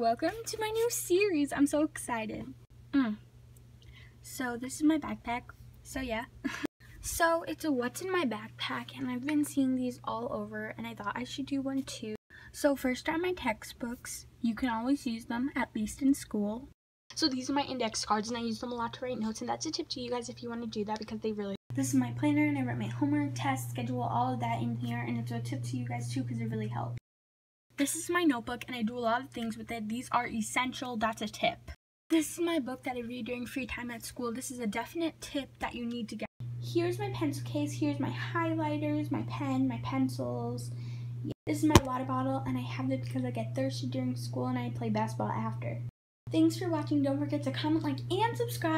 welcome to my new series. I'm so excited. Mm. So this is my backpack. So yeah. so it's a what's in my backpack and I've been seeing these all over and I thought I should do one too. So first are my textbooks. You can always use them, at least in school. So these are my index cards and I use them a lot to write notes and that's a tip to you guys if you want to do that because they really This is my planner and I write my homework, test, schedule, all of that in here and it's a tip to you guys too because it really helps. This is my notebook and I do a lot of things with it. These are essential, that's a tip. This is my book that I read during free time at school. This is a definite tip that you need to get. Here's my pencil case, here's my highlighters, my pen, my pencils. This is my water bottle and I have it because I get thirsty during school and I play basketball after. Thanks for watching. Don't forget to comment, like, and subscribe.